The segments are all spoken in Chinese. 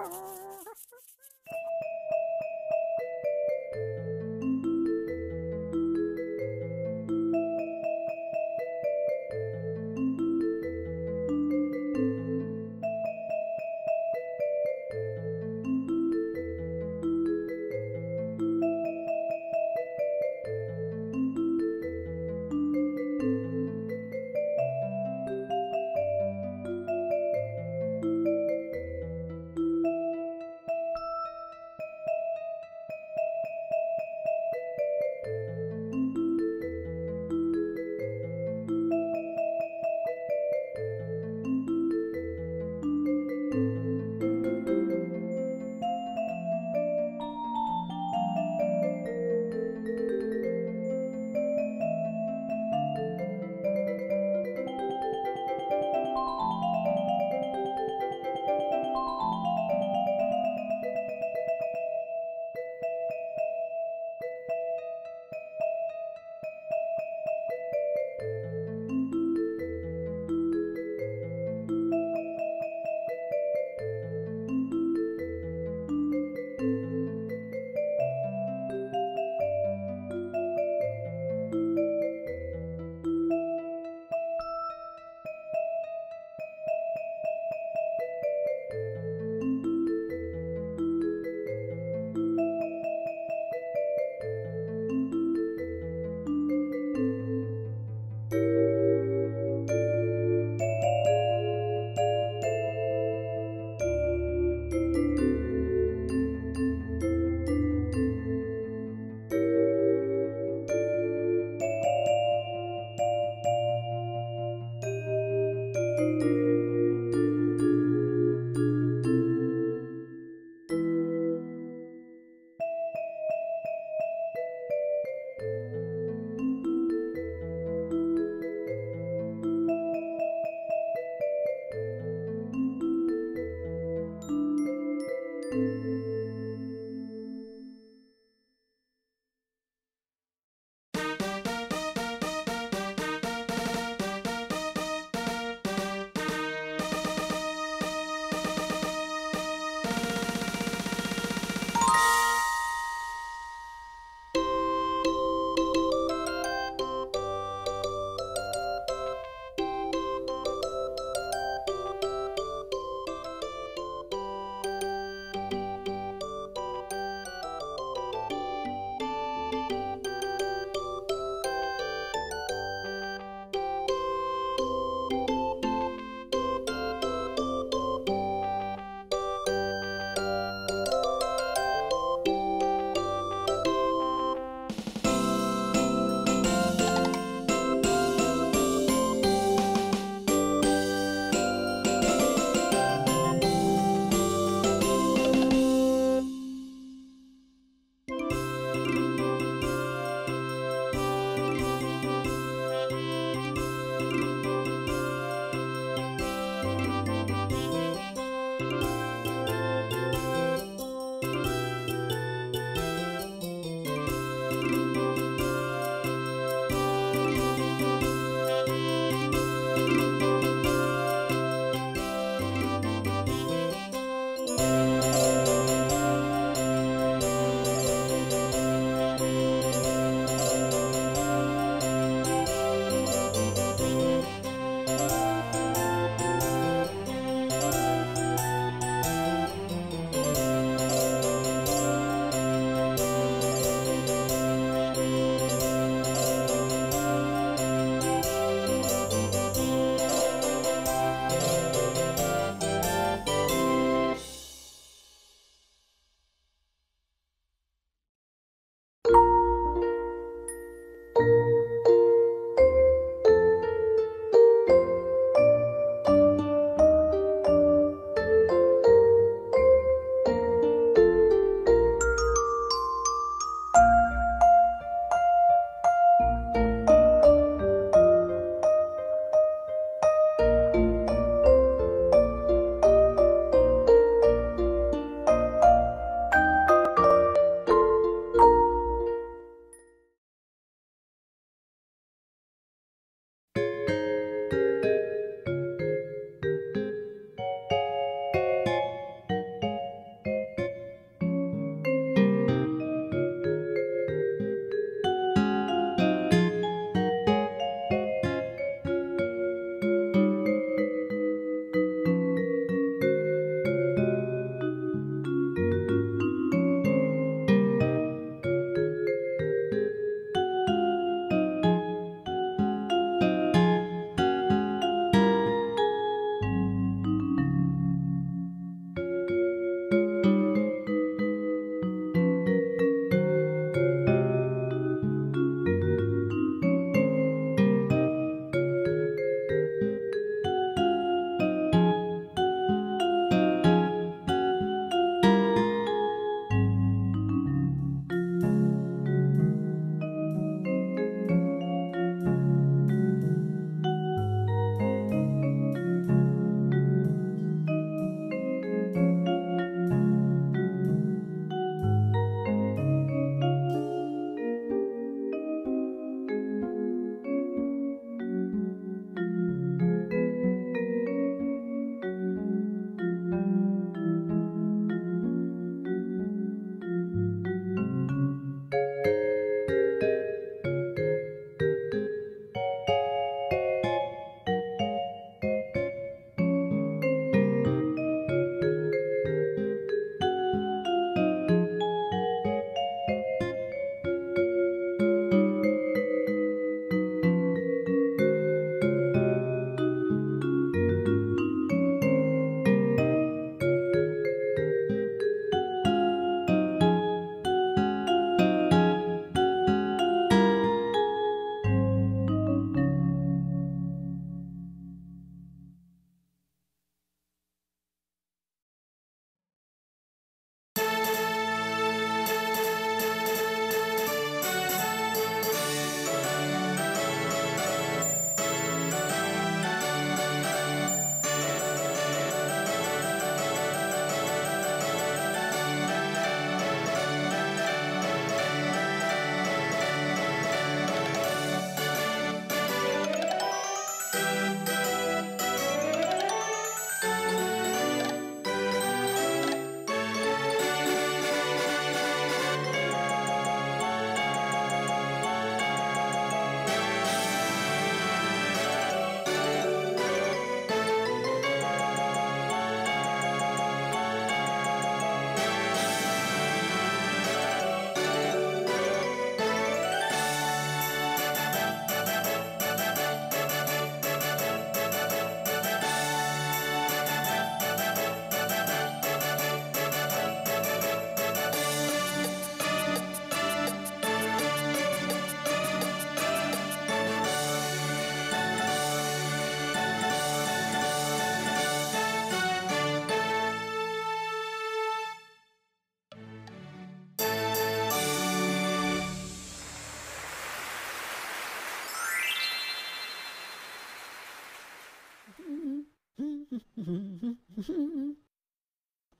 Música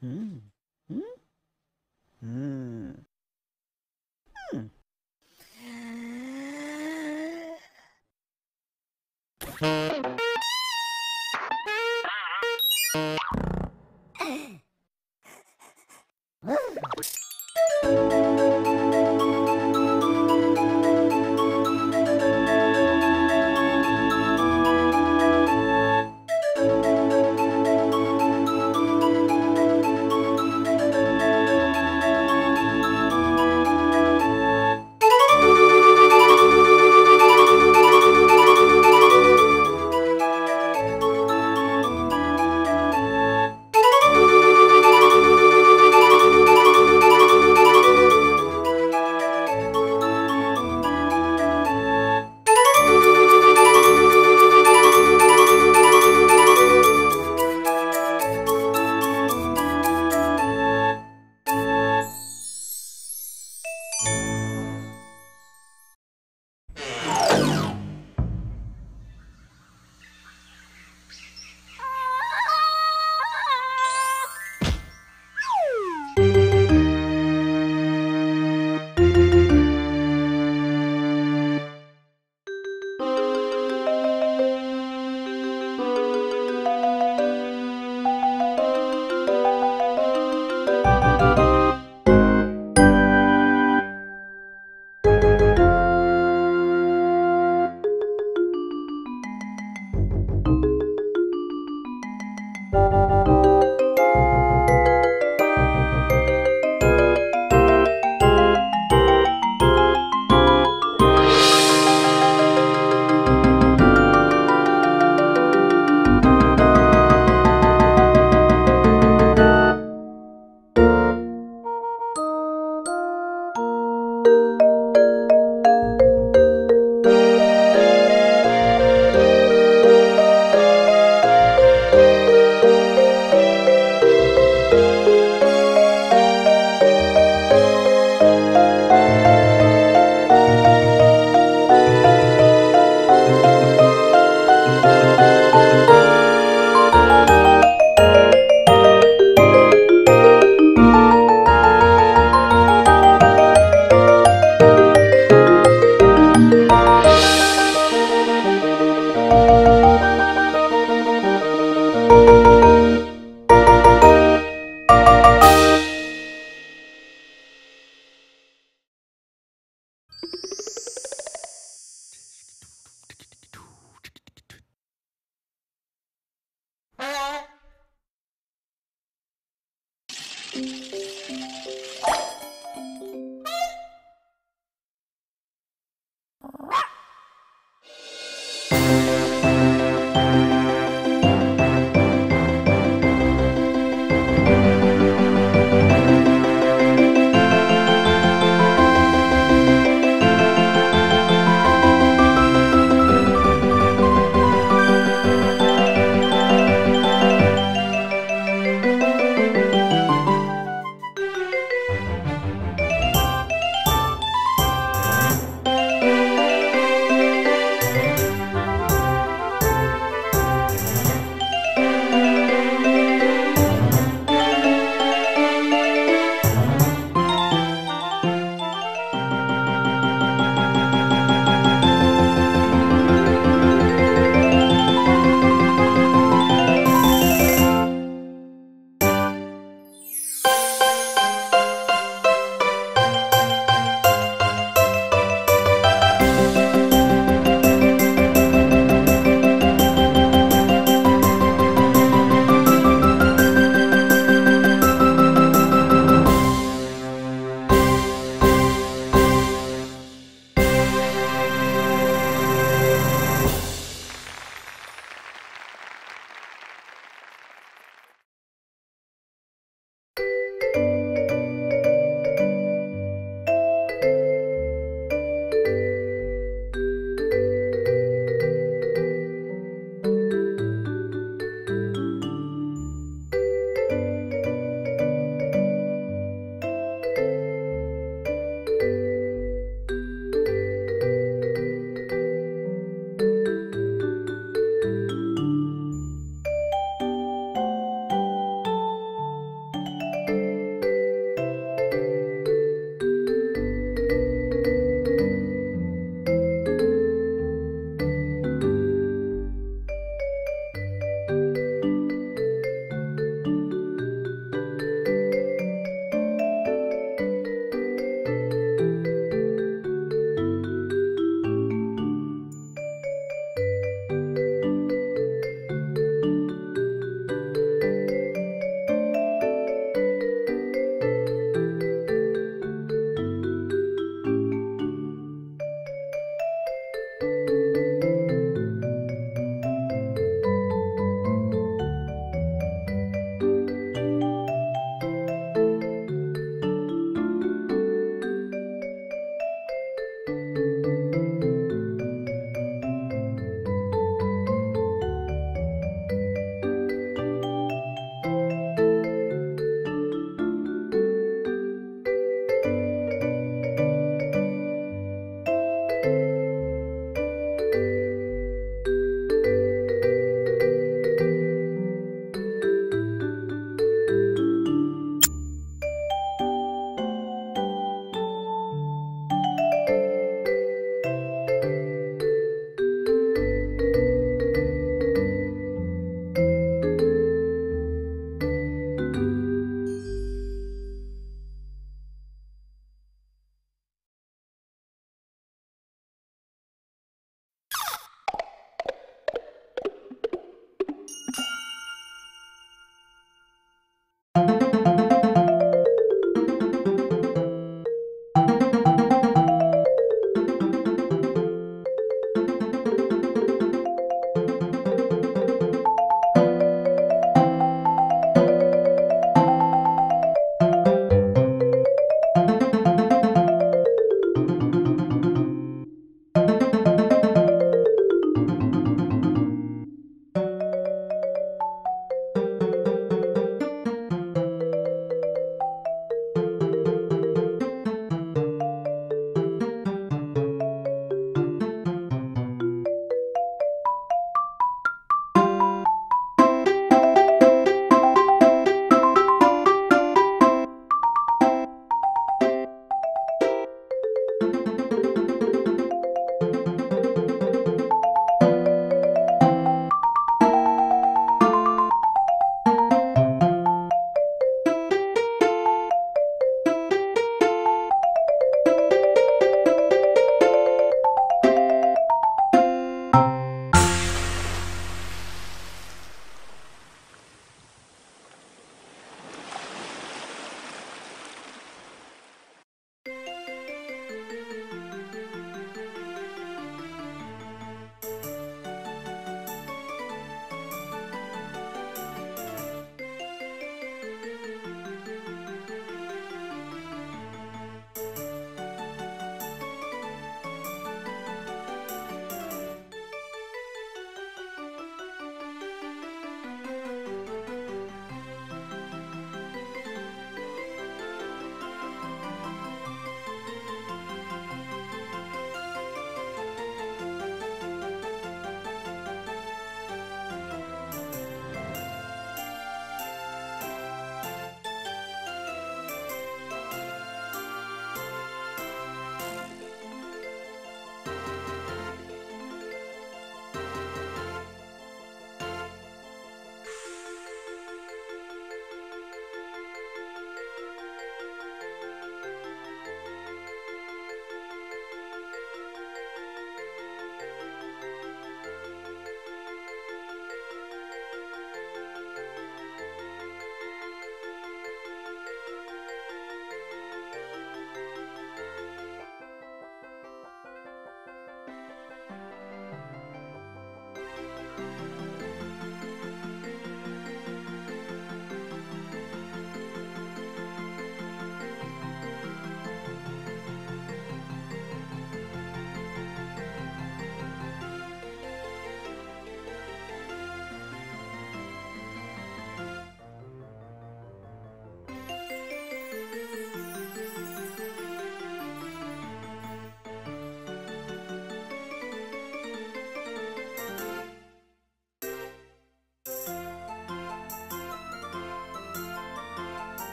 嗯嗯嗯。